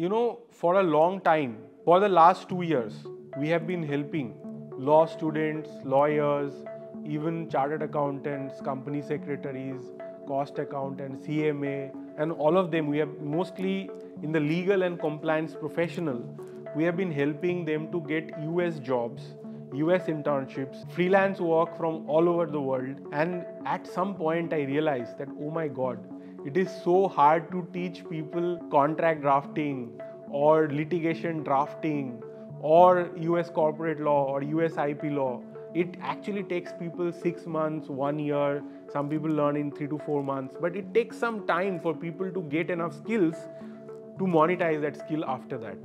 you know, for a long time, for the last two years, we have been helping law students, lawyers, even chartered accountants, company secretaries, cost accountants, CMA, and all of them. We have mostly in the legal and compliance professional, we have been helping them to get US jobs, US internships, freelance work from all over the world. And at some point, I realized that, oh my God, it is so hard to teach people contract drafting or litigation drafting or US corporate law or US IP law. It actually takes people six months, one year. Some people learn in three to four months, but it takes some time for people to get enough skills to monetize that skill after that.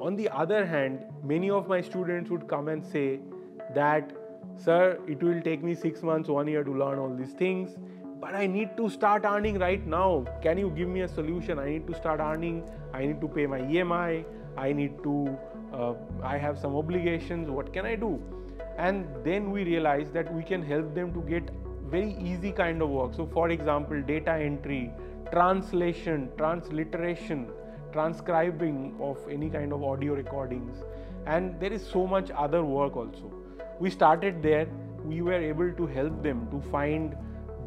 On the other hand, many of my students would come and say that, Sir, it will take me six months, one year to learn all these things but I need to start earning right now. Can you give me a solution? I need to start earning. I need to pay my EMI. I need to, uh, I have some obligations. What can I do? And then we realize that we can help them to get very easy kind of work. So, for example, data entry, translation, transliteration, transcribing of any kind of audio recordings, and there is so much other work also. We started there, we were able to help them to find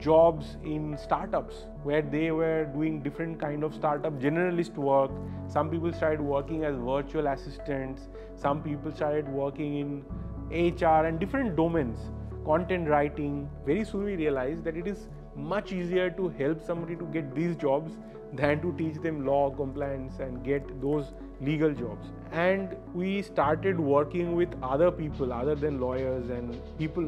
jobs in startups where they were doing different kind of startup generalist work. Some people started working as virtual assistants. Some people started working in hr and different domains content writing. Very soon we realized that it is much easier to help somebody to get these jobs than to teach them law compliance and get those legal jobs. And we started working with other people other than lawyers and people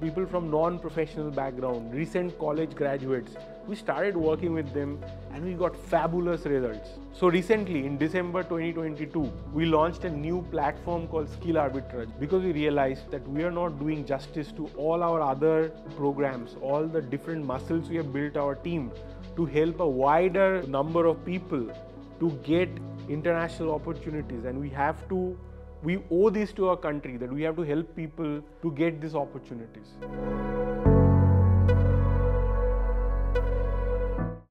people from non-professional background recent college graduates. We started working with them and we got fabulous results so recently in december 2022 we launched a new platform called skill arbitrage because we realized that we are not doing justice to all our other programs all the different muscles we have built our team to help a wider number of people to get international opportunities. And we have to we owe this to our country that we have to help people to get these opportunities